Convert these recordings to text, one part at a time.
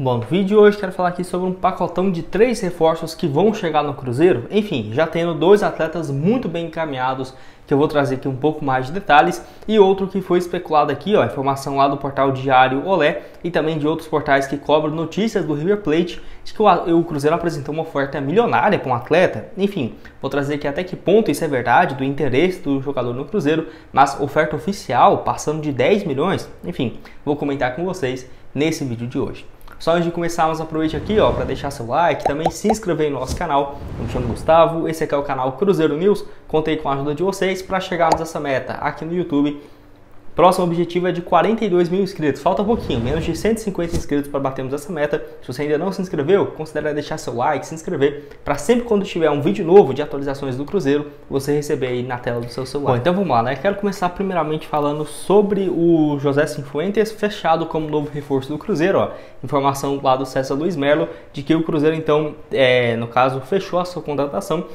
Bom, no vídeo de hoje quero falar aqui sobre um pacotão de três reforços que vão chegar no Cruzeiro. Enfim, já tendo dois atletas muito bem encaminhados, que eu vou trazer aqui um pouco mais de detalhes, e outro que foi especulado aqui, ó, informação lá do portal Diário Olé e também de outros portais que cobram notícias do River Plate, de que o, o Cruzeiro apresentou uma oferta milionária para um atleta. Enfim, vou trazer aqui até que ponto isso é verdade, do interesse do jogador no Cruzeiro, mas oferta oficial passando de 10 milhões. Enfim, vou comentar com vocês nesse vídeo de hoje. Só antes de começarmos, aproveite aqui ó para deixar seu like, também se inscrever no nosso canal. Eu me chamo Gustavo, esse aqui é o canal Cruzeiro News. Contei com a ajuda de vocês para chegarmos a essa meta aqui no YouTube Próximo objetivo é de 42 mil inscritos. Falta pouquinho, menos de 150 inscritos para batermos essa meta. Se você ainda não se inscreveu, considere deixar seu like, se inscrever, para sempre quando tiver um vídeo novo de atualizações do Cruzeiro, você receber aí na tela do seu celular. Bom, então vamos lá, né? Quero começar primeiramente falando sobre o José Cifuentes fechado como novo reforço do Cruzeiro. Ó. Informação lá do César Luiz Melo de que o Cruzeiro, então, é, no caso, fechou a sua contratação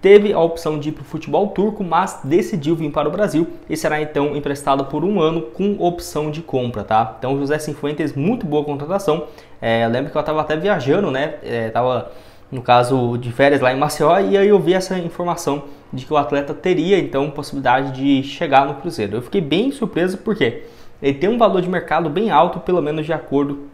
teve a opção de ir para o futebol turco, mas decidiu vir para o Brasil e será então emprestado por um ano com opção de compra, tá? Então José Cifuentes, muito boa contratação. É, eu lembro que eu estava até viajando, né? É, no caso de férias lá em Maceió e aí eu vi essa informação de que o atleta teria então possibilidade de chegar no Cruzeiro. Eu fiquei bem surpreso porque ele tem um valor de mercado bem alto, pelo menos de acordo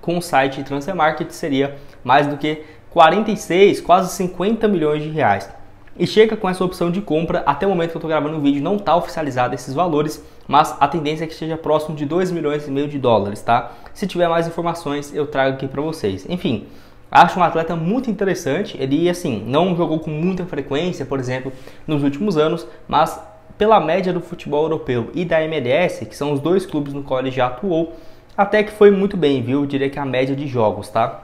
com o site Transfermarkt, seria mais do que 46, quase 50 milhões de reais. E chega com essa opção de compra, até o momento que eu estou gravando o vídeo não está oficializado esses valores, mas a tendência é que esteja próximo de 2 milhões e meio de dólares, tá? Se tiver mais informações, eu trago aqui para vocês. Enfim, acho um atleta muito interessante, ele assim, não jogou com muita frequência, por exemplo, nos últimos anos, mas pela média do futebol europeu e da MLS, que são os dois clubes no qual ele já atuou, até que foi muito bem, viu? Eu diria que a média de jogos, tá?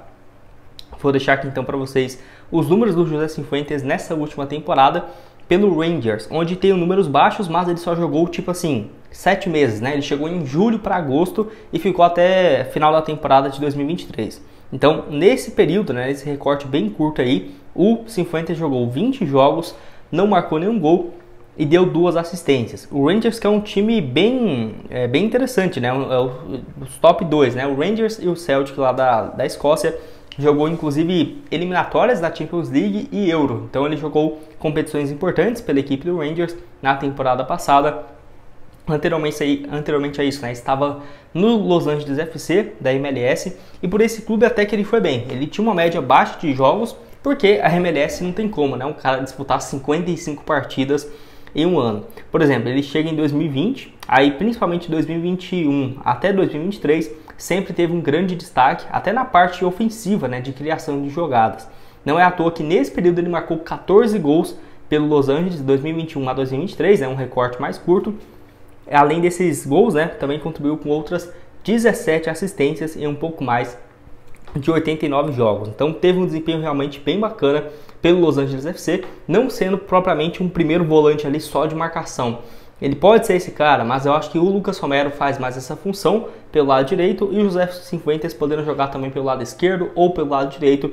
Vou deixar aqui então para vocês os números do José Cifuentes nessa última temporada pelo Rangers, onde tem números baixos, mas ele só jogou tipo assim sete meses, né? Ele chegou em julho para agosto e ficou até final da temporada de 2023. Então, nesse período, né, nesse recorte bem curto aí, o Cifuentes jogou 20 jogos, não marcou nenhum gol e deu duas assistências. O Rangers que é um time bem, é, bem interessante, né? É os top 2, né? O Rangers e o Celtic lá da, da Escócia jogou inclusive eliminatórias da Champions League e Euro. Então ele jogou competições importantes pela equipe do Rangers na temporada passada. Anteriormente, anteriormente a isso, né, estava no Los Angeles FC da MLS e por esse clube até que ele foi bem. Ele tinha uma média baixa de jogos porque a MLS não tem como, né, um cara disputar 55 partidas em um ano. Por exemplo, ele chega em 2020, aí principalmente 2021 até 2023 sempre teve um grande destaque, até na parte ofensiva, né, de criação de jogadas. Não é à toa que nesse período ele marcou 14 gols pelo Los Angeles de 2021 a 2023, é né, um recorte mais curto. Além desses gols, né, também contribuiu com outras 17 assistências em um pouco mais de 89 jogos. Então teve um desempenho realmente bem bacana pelo Los Angeles FC, não sendo propriamente um primeiro volante ali só de marcação, ele pode ser esse cara, mas eu acho que o Lucas Romero faz mais essa função pelo lado direito e o José Cifuentes podendo jogar também pelo lado esquerdo ou pelo lado direito,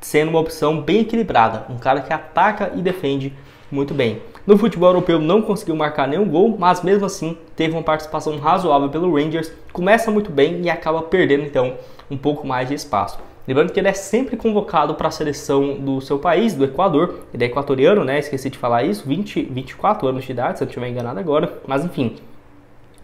sendo uma opção bem equilibrada, um cara que ataca e defende muito bem. No futebol europeu não conseguiu marcar nenhum gol, mas mesmo assim teve uma participação razoável pelo Rangers, começa muito bem e acaba perdendo então um pouco mais de espaço. Lembrando que ele é sempre convocado para a seleção do seu país, do Equador. Ele é equatoriano, né? Esqueci de falar isso, 20, 24 anos de idade, se eu não estiver enganado agora. Mas enfim,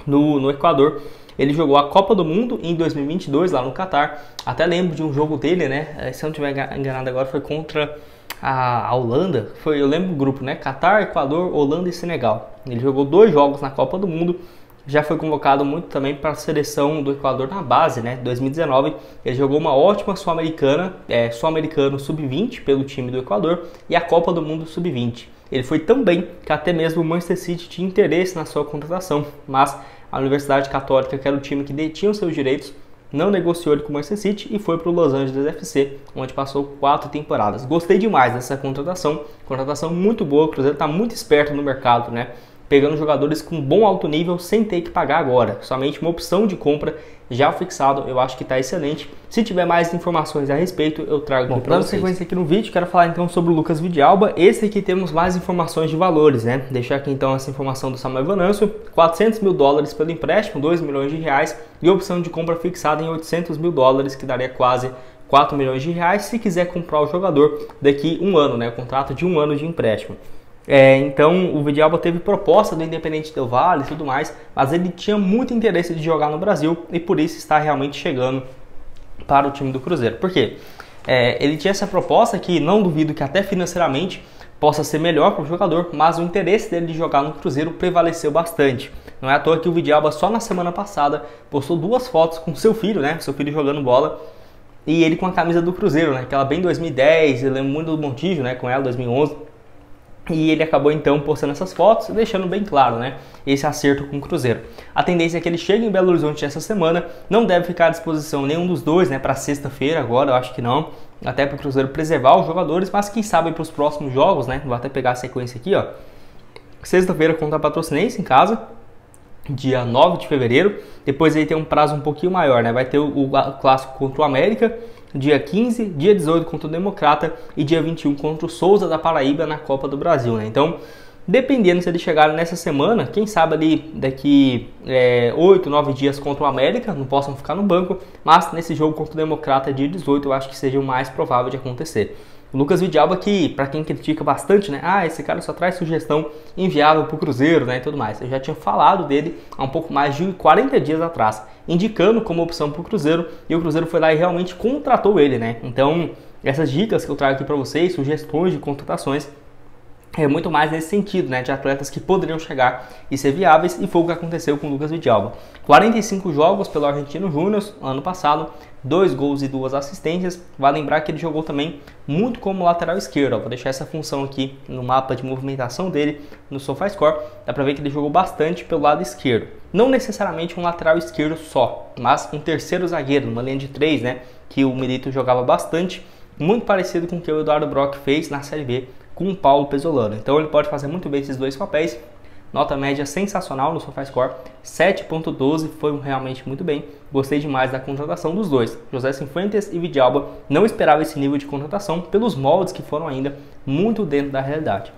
no, no Equador ele jogou a Copa do Mundo em 2022 lá no Catar. Até lembro de um jogo dele, né? Eh, se eu não estiver enganado agora, foi contra a, Holanda. Foi, eu lembro o grupo, né? Catar, Equador, Holanda e Senegal. Ele jogou dois jogos na Copa do Mundo já foi convocado muito também para a seleção do Equador na base, né? 2019 ele jogou uma ótima sul-americana, é, sul-americano sub-20 pelo time do Equador e a Copa do Mundo sub-20. Ele foi tão bem que até mesmo o Manchester City tinha interesse na sua contratação, mas a Universidade Católica, que era o time que detinha os seus direitos, não negociou ele com o Manchester City e foi para o Los Angeles FC, onde passou quatro temporadas. Gostei demais dessa contratação, contratação muito boa, o Cruzeiro está muito esperto no mercado, né? Pegando jogadores com bom alto nível sem ter que pagar agora. Somente uma opção de compra já fixado, eu acho que está excelente. Se tiver mais informações a respeito, eu trago aqui para vocês. sequência aqui no vídeo, quero falar então sobre o Lucas Vidialba. Esse aqui temos mais informações de valores, né? Deixar aqui então essa informação do Samuel Vanancio, 400 mil dólares pelo empréstimo, 2 milhões de reais, e opção de compra fixada em 800 mil dólares, que daria quase 4 milhões de reais se quiser comprar o jogador daqui um ano, né? Contrato de um ano de empréstimo. É, então o Vidialba teve proposta do Independente Del Vale e tudo mais, mas ele tinha muito interesse de jogar no Brasil e por isso está realmente chegando para o time do Cruzeiro. Por quê? É, ele tinha essa proposta que não duvido que até financeiramente possa ser melhor para o jogador, mas o interesse dele de jogar no Cruzeiro prevaleceu bastante. Não é à toa que o Vidialba só na semana passada postou duas fotos com seu filho, né? Seu filho jogando bola e ele com a camisa do Cruzeiro, né? Aquela bem 2010, eu lembro muito do Montijo, né? Com ela, 2011. E ele acabou então postando essas fotos, deixando bem claro, né? Esse acerto com o Cruzeiro. A tendência é que ele chegue em Belo Horizonte essa semana, não deve ficar à disposição nenhum dos dois, né? Para sexta-feira agora, eu acho que não. Até para o Cruzeiro preservar os jogadores, mas quem sabe para os próximos jogos, né? Vou até pegar a sequência aqui, ó. Sexta-feira contra a Patrocinense em casa, dia 9 de fevereiro. Depois aí tem um prazo um pouquinho maior, né? Vai ter o, o clássico contra o América, dia 15, dia 18 contra o Democrata e dia 21 contra o Souza da Paraíba na Copa do Brasil, né? Então, dependendo se ele chegar nessa semana, quem sabe ali daqui é, 8, 9 dias contra o América, não possam ficar no banco, mas nesse jogo contra o Democrata dia 18 eu acho que seja o mais provável de acontecer. O Lucas Vidalba que, para quem critica bastante, né? Ah, esse cara só traz sugestão inviável para o Cruzeiro, né? E tudo mais. Eu já tinha falado dele há um pouco mais de 40 dias atrás, indicando como opção para o Cruzeiro, e o Cruzeiro foi lá e realmente contratou ele, né? Então, essas dicas que eu trago aqui para vocês, sugestões de contratações, é muito mais nesse sentido, né, de atletas que poderiam chegar e ser viáveis, e foi o que aconteceu com o Lucas Vidalba. 45 jogos pelo Argentino Júnior ano passado, dois gols e duas assistências. Vale lembrar que ele jogou também muito como lateral esquerdo. vou deixar essa função aqui no mapa de movimentação dele no SofaScore. Dá para ver que ele jogou bastante pelo lado esquerdo. Não necessariamente um lateral esquerdo só, mas um terceiro zagueiro, uma linha de três, né, que o Milito jogava bastante, muito parecido com o que o Eduardo Brock fez na Série B com o Paulo Pesolano. Então ele pode fazer muito bem esses dois papéis. Nota média sensacional no SofaScore, 7.12, foi realmente muito bem. Gostei demais da contratação dos dois. José Cifuentes e Vidalba não esperava esse nível de contratação pelos moldes que foram ainda muito dentro da realidade.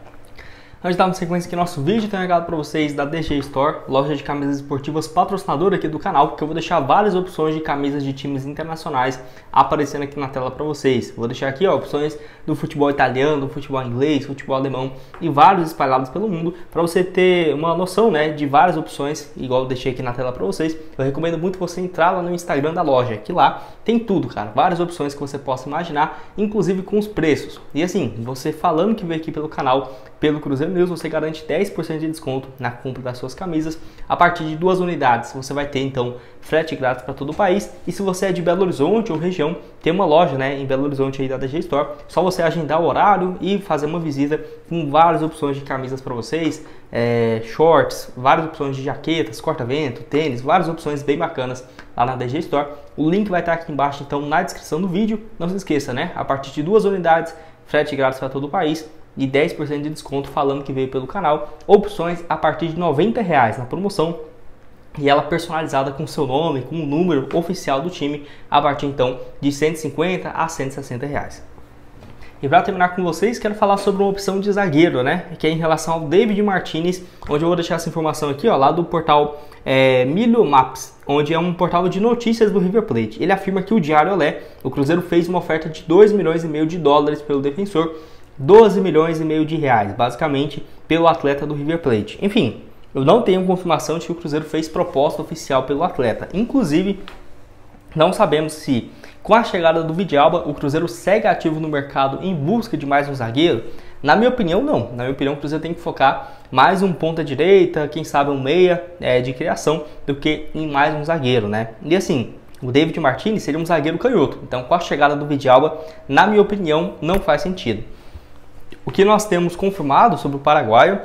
Antes de dar uma sequência aqui no nosso vídeo, tenho um recado para vocês da DG Store, loja de camisas esportivas patrocinadora aqui do canal, porque eu vou deixar várias opções de camisas de times internacionais aparecendo aqui na tela para vocês. Vou deixar aqui ó, opções do futebol italiano, do futebol inglês, futebol alemão e vários espalhados pelo mundo, para você ter uma noção né, de várias opções, igual eu deixei aqui na tela para vocês. Eu recomendo muito você entrar lá no Instagram da loja, que lá tem tudo, cara, várias opções que você possa imaginar, inclusive com os preços. E assim, você falando que veio aqui pelo canal, pelo Cruzeiro News, você garante 10% de desconto na compra das suas camisas. A partir de duas unidades, você vai ter então frete grátis para todo o país. E se você é de Belo Horizonte ou região, tem uma loja né, em Belo Horizonte aí da DG Store. Só você agendar o horário e fazer uma visita com várias opções de camisas para vocês, é, shorts, várias opções de jaquetas, corta-vento, tênis, várias opções bem bacanas lá na DG Store. O link vai estar aqui embaixo então na descrição do vídeo. Não se esqueça, né? A partir de duas unidades, frete grátis para todo o país e 10% de desconto falando que veio pelo canal. Opções a partir de 90 reais na promoção e ela personalizada com seu nome, com o número oficial do time, a partir então de 150 a 160 reais. E para terminar com vocês, quero falar sobre uma opção de zagueiro, né? Que é em relação ao David Martinez, onde eu vou deixar essa informação aqui, ó, lá do portal é, Milho Maps, onde é um portal de notícias do River Plate. Ele afirma que o Diário Olé, o Cruzeiro fez uma oferta de 2 milhões e meio de dólares pelo defensor, 12 milhões e meio de reais, basicamente pelo atleta do River Plate. Enfim, eu não tenho confirmação de que o Cruzeiro fez proposta oficial pelo atleta. Inclusive, não sabemos se com a chegada do Vidalba o Cruzeiro segue ativo no mercado em busca de mais um zagueiro. Na minha opinião, não. Na minha opinião, o Cruzeiro tem que focar mais um ponta direita, quem sabe um meia é, de criação, do que em mais um zagueiro, né? E assim, o David Martinez seria um zagueiro canhoto. Então, com a chegada do Vidalba, na minha opinião, não faz sentido. O que nós temos confirmado sobre o paraguaio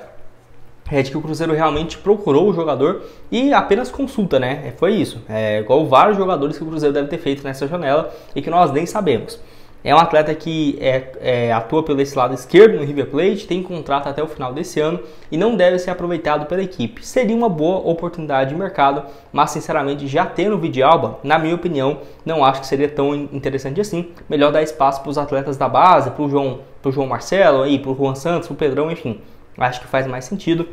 é de que o Cruzeiro realmente procurou o jogador e apenas consulta, né? É, foi isso. É igual vários jogadores que o Cruzeiro deve ter feito nessa janela e que nós nem sabemos. É um atleta que é, é, atua pelo esse lado esquerdo no River Plate, tem contrato até o final desse ano e não deve ser aproveitado pela equipe. Seria uma boa oportunidade de mercado, mas sinceramente já tendo o Vidalba, na minha opinião, não acho que seria tão interessante assim. Melhor dar espaço para os atletas da base, para o João, João Marcelo, para o Juan Santos, para o Pedrão, enfim. Acho que faz mais sentido.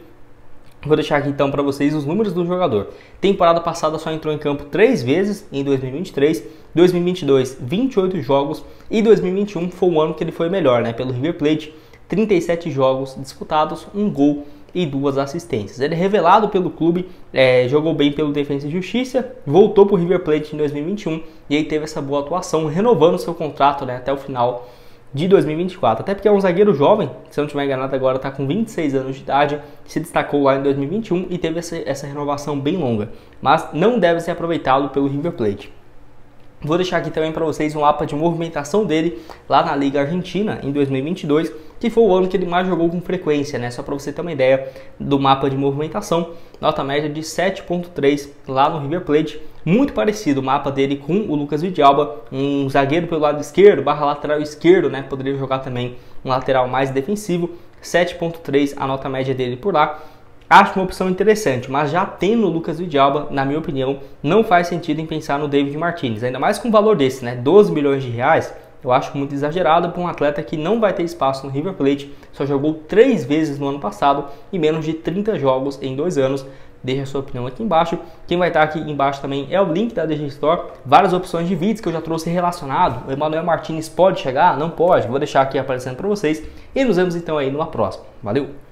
Vou deixar aqui então para vocês os números do jogador. Temporada passada só entrou em campo três vezes em 2023, 2022 28 jogos e 2021 foi o ano que ele foi melhor, né? Pelo River Plate, 37 jogos disputados, um gol e duas assistências. Ele é revelado pelo clube, é, jogou bem pelo Defesa e Justiça, voltou para o River Plate em 2021 e aí teve essa boa atuação, renovando seu contrato né, até o final de 2024. Até porque é um zagueiro jovem, se não estiver enganado agora está com 26 anos de idade, se destacou lá em 2021 e teve essa, essa renovação bem longa. Mas não deve ser aproveitado pelo River Plate. Vou deixar aqui também para vocês um mapa de movimentação dele lá na Liga Argentina em 2022, que foi o ano que ele mais jogou com frequência, né? Só para você ter uma ideia do mapa de movimentação, nota média de 7.3 lá no River Plate, muito parecido o mapa dele com o Lucas Vidalba, um zagueiro pelo lado esquerdo, barra lateral esquerdo, né? Poderia jogar também um lateral mais defensivo, 7.3 a nota média dele por lá. Acho uma opção interessante, mas já tendo o Lucas Vidalba, na minha opinião, não faz sentido em pensar no David Martinez, ainda mais com um valor desse, né? 12 milhões de reais, eu acho muito exagerado para um atleta que não vai ter espaço no River Plate, só jogou três vezes no ano passado e menos de 30 jogos em dois anos. Deixe a sua opinião aqui embaixo. Quem vai estar aqui embaixo também é o link da DG Store. Várias opções de vídeos que eu já trouxe relacionado. O Emanuel Martinez pode chegar? Não pode. Vou deixar aqui aparecendo para vocês. E nos vemos então aí numa próxima. Valeu!